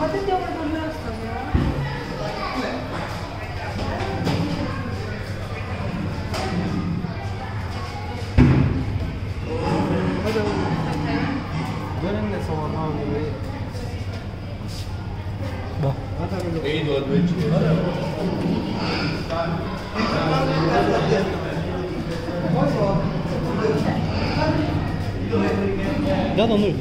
Gracias. De soğanı alıyor. Bak. Ya da nur.